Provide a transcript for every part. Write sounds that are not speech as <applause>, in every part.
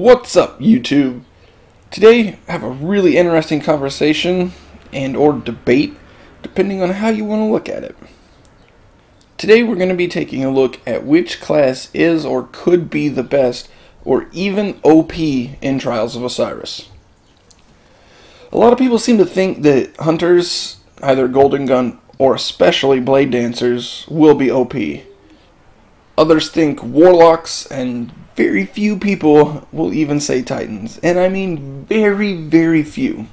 What's up, YouTube? Today, I have a really interesting conversation and or debate, depending on how you want to look at it. Today, we're going to be taking a look at which class is or could be the best, or even OP in Trials of Osiris. A lot of people seem to think that hunters, either Golden Gun or especially Blade Dancers, will be OP. Others think warlocks, and very few people will even say titans. And I mean very, very few.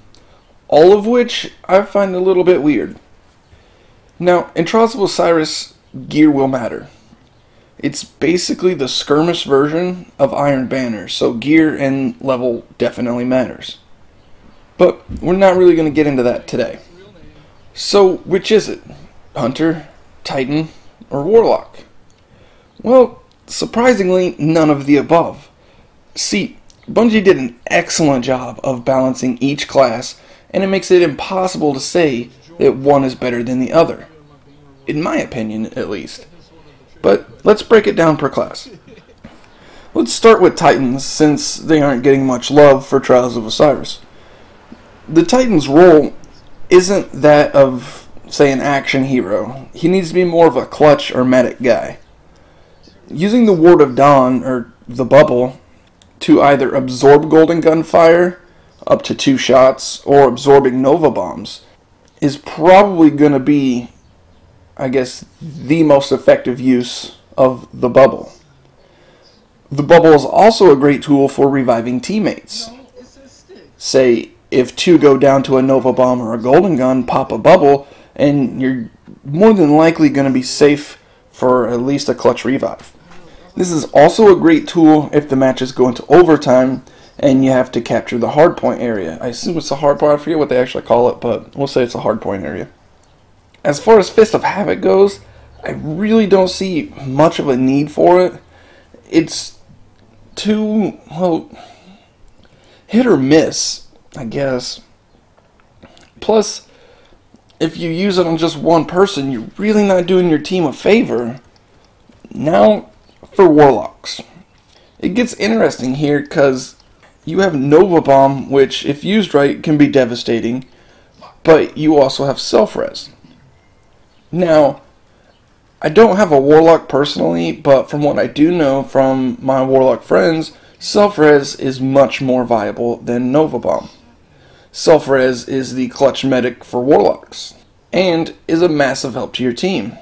All of which I find a little bit weird. Now, in Trials of Osiris, gear will matter. It's basically the skirmish version of Iron Banner, so gear and level definitely matters. But we're not really going to get into that today. So, which is it? Hunter, Titan, or Warlock? Well, surprisingly, none of the above. See, Bungie did an excellent job of balancing each class, and it makes it impossible to say that one is better than the other. In my opinion, at least. But let's break it down per class. Let's start with Titans, since they aren't getting much love for Trials of Osiris. The Titan's role isn't that of, say, an action hero. He needs to be more of a clutch or medic guy using the Ward of Dawn, or the bubble, to either absorb Golden Gun fire, up to two shots, or absorbing Nova bombs, is probably going to be, I guess, the most effective use of the bubble. The bubble is also a great tool for reviving teammates. Say, if two go down to a Nova bomb or a Golden Gun, pop a bubble, and you're more than likely going to be safe for at least a clutch revive. This is also a great tool if the matches go into overtime and you have to capture the hardpoint area. I assume it's a hard point. I forget what they actually call it, but we'll say it's a hardpoint area. As far as Fist of Havoc goes, I really don't see much of a need for it. It's too, well, hit or miss, I guess. Plus, if you use it on just one person, you're really not doing your team a favor. Now, for Warlocks. It gets interesting here because you have Nova Bomb, which, if used right, can be devastating, but you also have Self Res. Now, I don't have a Warlock personally, but from what I do know from my Warlock friends, Self Res is much more viable than Nova Bomb. Self Res is the clutch medic for Warlocks, and is a massive help to your team.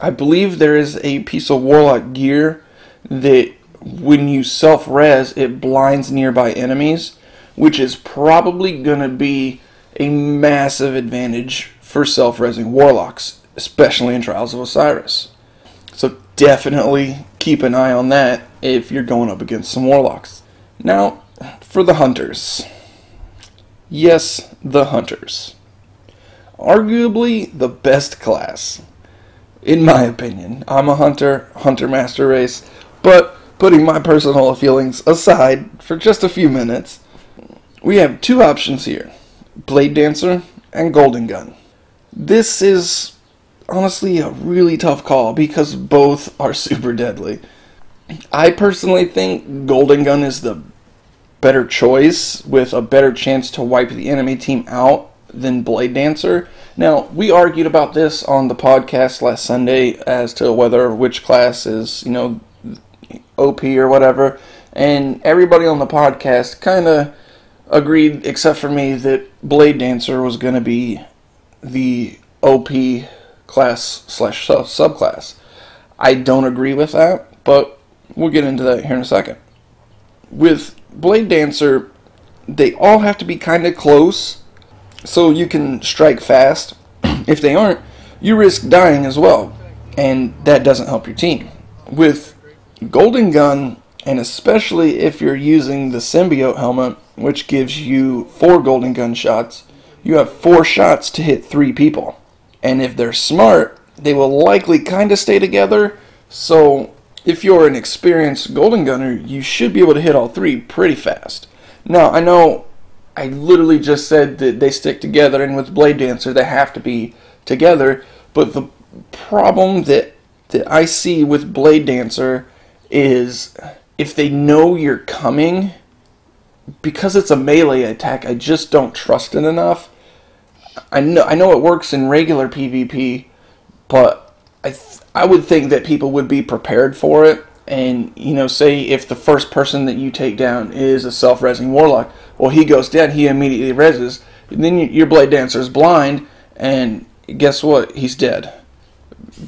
I believe there is a piece of Warlock gear that when you self res, it blinds nearby enemies, which is probably going to be a massive advantage for self resing Warlocks, especially in Trials of Osiris. So definitely keep an eye on that if you're going up against some Warlocks. Now, for the Hunters. Yes, the Hunters. Arguably the best class in my opinion. I'm a hunter, hunter master race, but putting my personal feelings aside for just a few minutes, we have two options here Blade Dancer and Golden Gun. This is honestly a really tough call because both are <laughs> super deadly. I personally think Golden Gun is the better choice with a better chance to wipe the enemy team out than Blade Dancer. Now, we argued about this on the podcast last Sunday as to whether which class is, you know, OP or whatever, and everybody on the podcast kind of agreed, except for me, that Blade Dancer was going to be the OP class slash subclass. I don't agree with that, but we'll get into that here in a second. With Blade Dancer, they all have to be kind of close so you can strike fast. <clears throat> if they aren't, you risk dying as well, and that doesn't help your team. With Golden Gun, and especially if you're using the Symbiote helmet, which gives you four Golden Gun shots, you have four shots to hit three people. And if they're smart, they will likely kind of stay together. So if you're an experienced Golden Gunner, you should be able to hit all three pretty fast. Now, I know I literally just said that they stick together, and with Blade Dancer, they have to be together. But the problem that that I see with Blade Dancer is if they know you're coming, because it's a melee attack, I just don't trust it enough. I know I know it works in regular PvP, but I I would think that people would be prepared for it. And you know, say if the first person that you take down is a self-resing warlock, well, he goes down, he immediately reses. And then your blade dancer is blind, and guess what? He's dead.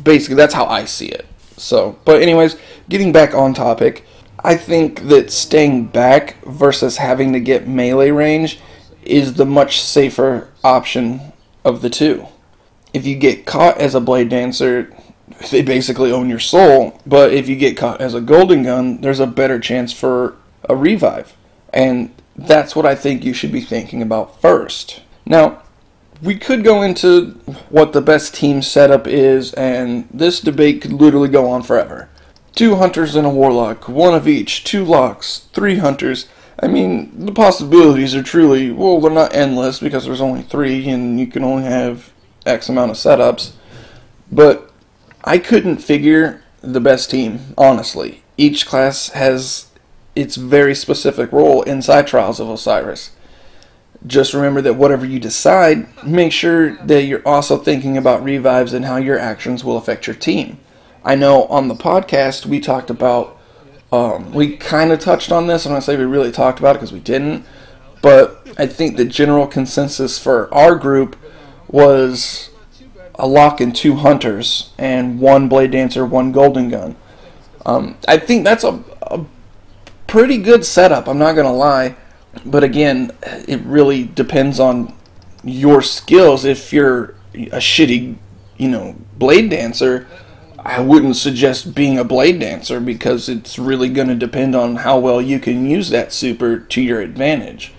Basically, that's how I see it. So, but anyways, getting back on topic, I think that staying back versus having to get melee range is the much safer option of the two. If you get caught as a blade dancer, they basically own your soul, but if you get caught as a golden gun, there's a better chance for a revive. And that's what I think you should be thinking about first. Now, we could go into what the best team setup is, and this debate could literally go on forever. Two hunters and a warlock, one of each, two locks, three hunters. I mean, the possibilities are truly, well, they're not endless because there's only three and you can only have X amount of setups. But I couldn't figure the best team, honestly. Each class has its very specific role inside Trials of Osiris just remember that whatever you decide, make sure that you're also thinking about revives and how your actions will affect your team. I know on the podcast we talked about, um, we kind of touched on this. I'm not say we really talked about it because we didn't, but I think the general consensus for our group was a lock and two hunters and one blade dancer, one golden gun. Um, I think that's a, a pretty good setup. I'm not gonna lie but again, it really depends on your skills. If you're a shitty, you know, blade dancer, I wouldn't suggest being a blade dancer because it's really going to depend on how well you can use that super to your advantage.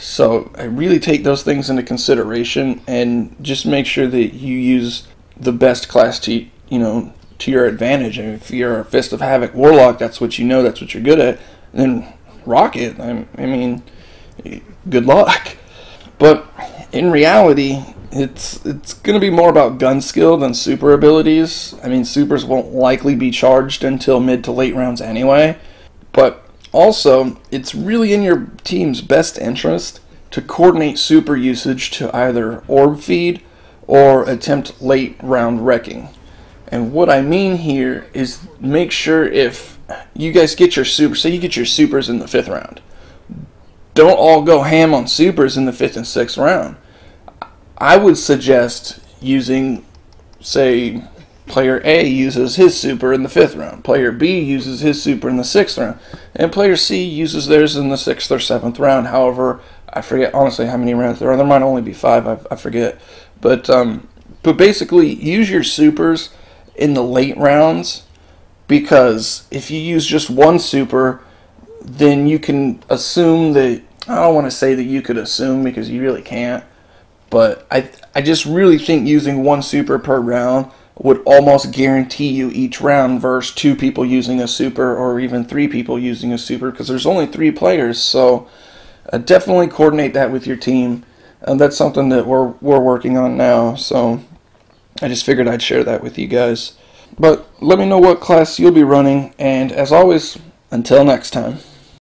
So I really take those things into consideration and just make sure that you use the best class to you know to your advantage. And if you're a Fist of Havoc Warlock, that's what you know, that's what you're good at. Then rock it. I, I mean, good luck. But in reality, it's it's going to be more about gun skill than super abilities. I mean, supers won't likely be charged until mid to late rounds anyway. But also, it's really in your team's best interest to coordinate super usage to either orb feed or attempt late round wrecking. And what I mean here is make sure if you guys get your super, say you get your supers in the fifth round, don't all go ham on supers in the fifth and sixth round. I would suggest using, say, player A uses his super in the fifth round, player B uses his super in the sixth round, and player C uses theirs in the sixth or seventh round. However, I forget honestly how many rounds there are. There might only be five. I, I forget, but um, but basically use your supers in the late rounds because if you use just one super, then you can assume that I don't want to say that you could assume because you really can't, but I I just really think using one super per round would almost guarantee you each round versus two people using a super or even three people using a super because there's only three players. So uh, definitely coordinate that with your team. And that's something that we're we're working on now. So I just figured I'd share that with you guys. But let me know what class you'll be running, and as always, until next time.